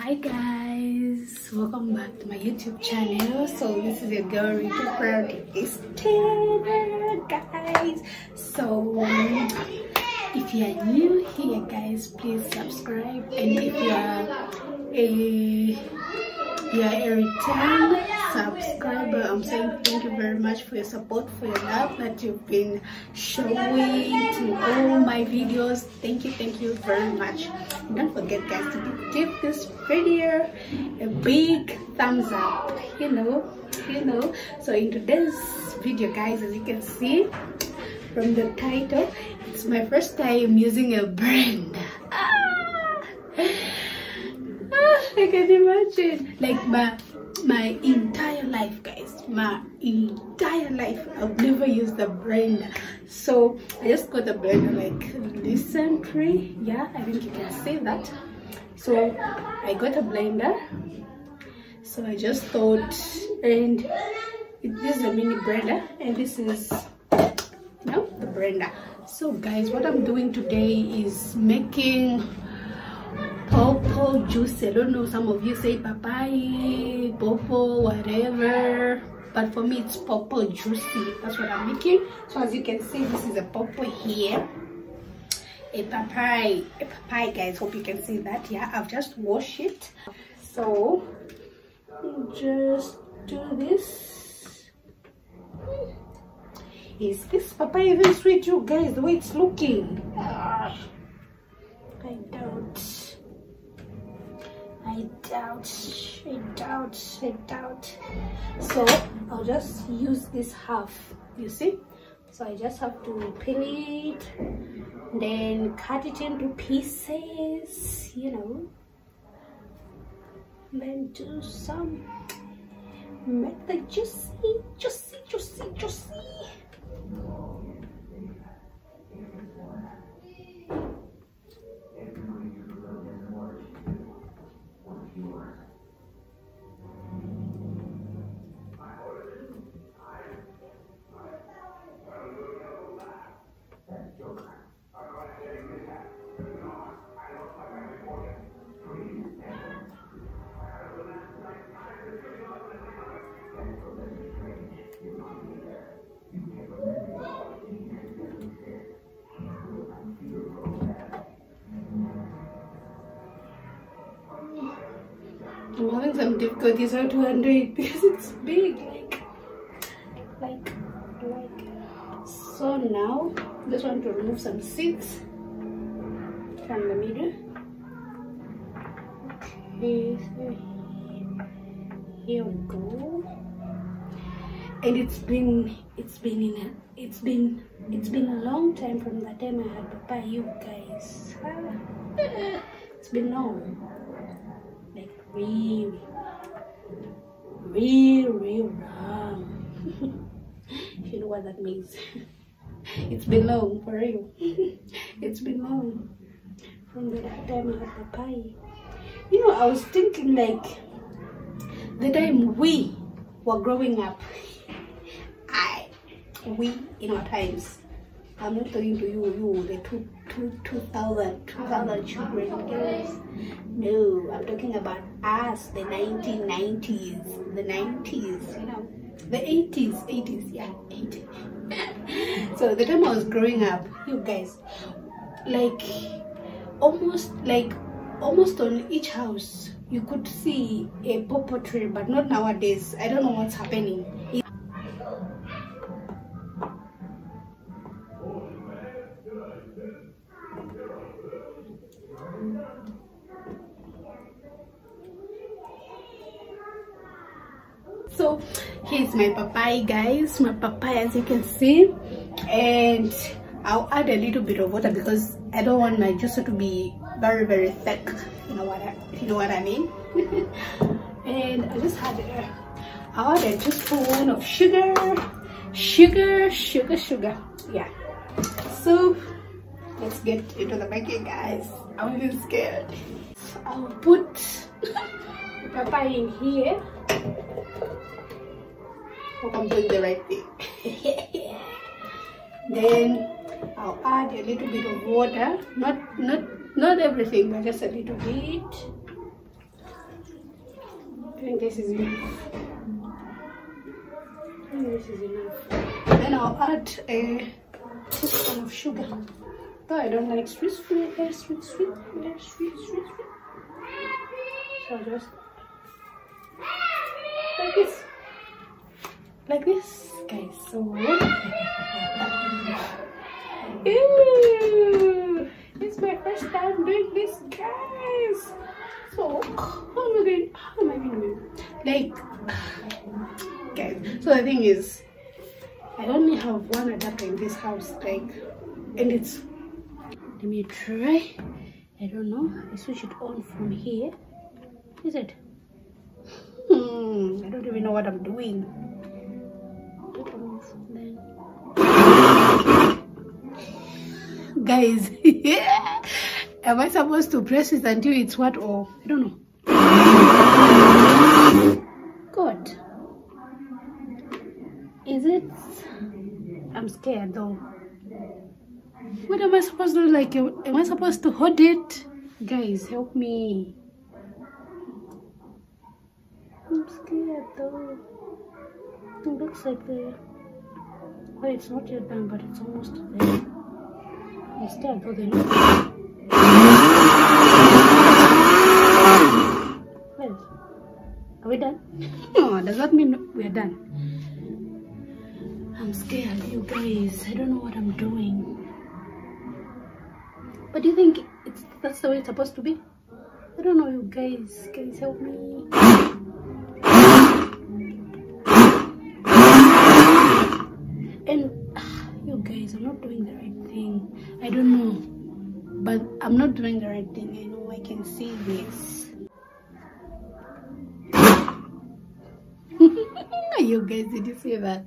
hi guys. Welcome back to my youtube channel. So this is your girl Rita Proud is guys. So if you are new here guys please subscribe. And if you are a you are a return subscriber i'm saying thank you very much for your support for your love that you've been showing to all my videos. Thank you thank you very much don't forget guys to give this video a big thumbs up you know you know. So in today's video guys as you can see from the title it's my first time using a brand. Ah! I can imagine. Like my my entire life guys. My entire life. I've never used a blender. So I just got a blender like recently. Yeah I think you can see that. So I got a blender. So I just thought and this is a mini blender and this is you know the blender. So guys what I'm doing today is making pawpaw juice i don't know some of you say papaya pawpaw whatever but for me it's pawpaw juicy that's what i'm making. So as you can see this is a pawpaw here a papaya a papaya guys hope you can see that yeah i've just washed it. So just do this. Is this papaya even sweet you guys the way it's looking? I doubt I doubt, I doubt, I doubt. So I'll just use this half, you see? So I just have to peel it, then cut it into pieces, you know. Then do some, make the juicy, juicy, juicy, juicy. Difficulties how to undo it because it's big like like like. So now just want to remove some seeds from the middle. Okay so here we go. And it's been it's been in a it's been it's been a long time from the time I had papaya you guys. It's been long. Like really real real if you know what that means. It's been long for real. It's been long from the time I had papaya you know I was thinking like the time we were growing up I we in our times I'm not talking to you, you, the two, two, 2000, 2000 children. No, I'm talking about us, the 1990s, the 90s, you know, the 80s, 80s, yeah, 80s. so the time I was growing up, you guys, like, almost, like, almost on each house, you could see a pawpaw tree, but not nowadays. I don't know what's happening. Here's my papaya guys. My papaya as you can see. And i'll add a little bit of water because i don't want my juice to be very very thick you know what i you know what i mean. And i just had uh, i'll add a teaspoon of sugar. Sugar sugar sugar. Yeah. So let's get into the making guys. I'm really scared. So i'll put the papaya in here hope I'm doing the right thing. then I'll add a little bit of water, not not not everything, but just a little bit. I think this is enough. I think this is enough. Then I'll add a teaspoon of sugar. Though I don't like sweet, sweet, very sweet, sweet, eh, sweet, sweet, sweet. So I'll just like this, like this, guys. So. Ew, it's my first time doing this, guys. So how am I going? How am I going to? Like, guys. So the thing is, I only have one adapter in this house, like, and it's. Let me try. I don't know. I switch it on from here. Is it? Hmm. I don't even know what I'm doing. Guys, am I supposed to press it until it's what or I don't know. God. Is it? I'm scared though. What am I supposed to do? Like, am I supposed to hold it? Guys, help me. I'm scared though. It looks like the. Well, it's not yet done, but it's almost there. I still look. Well, are we done? No, does that mean we're done? I'm scared, you guys. I don't know what I'm doing. But do you think it's that's the way it's supposed to be? I don't know, you guys. Guys, help me. I'm not doing the right thing. I know I can see this. you guys, did you see that?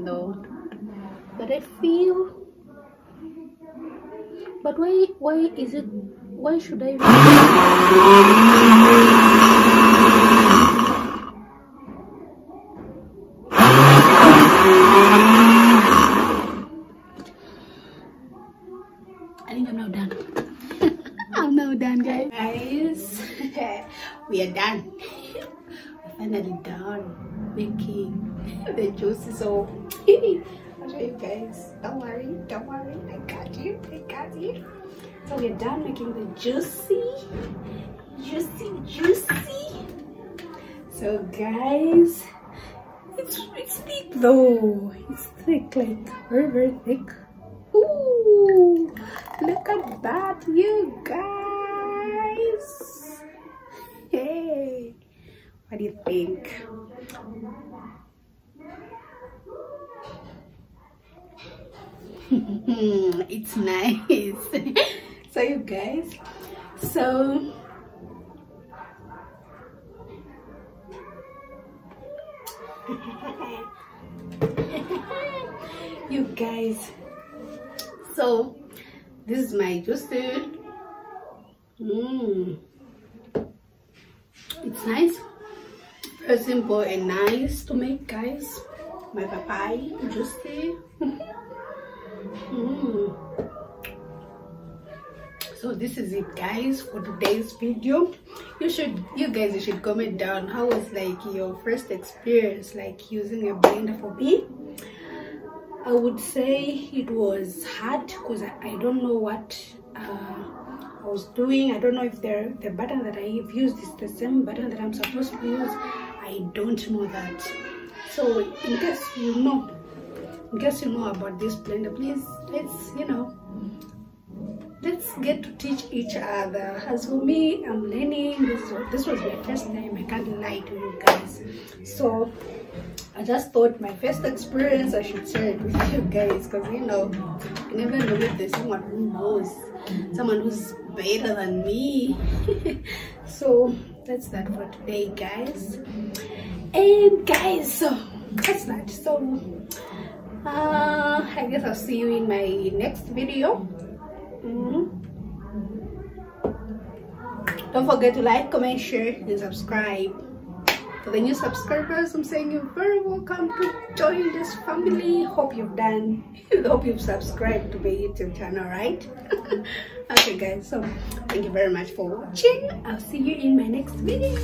The though. But I feel. But why? Why is it? Why should I? I think I'm now done. I'm now done, guys. Guys, we are done. Finally done making the juices So Show you guys. Don't worry, don't worry. I got you. I got you. So we're done making the juicy, juicy, juicy. So guys, it's it's thick though. It's thick, like very very thick. Ooh, look at that, you guys. Hey, what do you think? it's nice. so you guys, so you guys so this is my juicer mm. it's nice very simple and nice to make guys my papaya juicy so this is it guys for today's video you should you guys you should comment down how was like your first experience like using a blender for me I would say it was hard because I, I don't know what uh, I was doing. I don't know if the, the button that I have used is the same button that I'm supposed to use. I don't know that. So in case you know, case you know about this blender, please let's, you know, let's get to teach each other. As for me, I'm learning. This, this was my first time. I can't lie to you guys. So I just thought my first experience I should share it with you guys because you know you never know if there's someone who knows someone who's better than me so that's that for today guys and guys so that's that so uh I guess I'll see you in my next video. Mm -hmm. don't forget to like comment share and subscribe. For the new subscribers i'm saying you're very welcome to join this family. Hope you've done hope you've subscribed to my youtube channel right? Okay guys so thank you very much for watching. I'll see you in my next video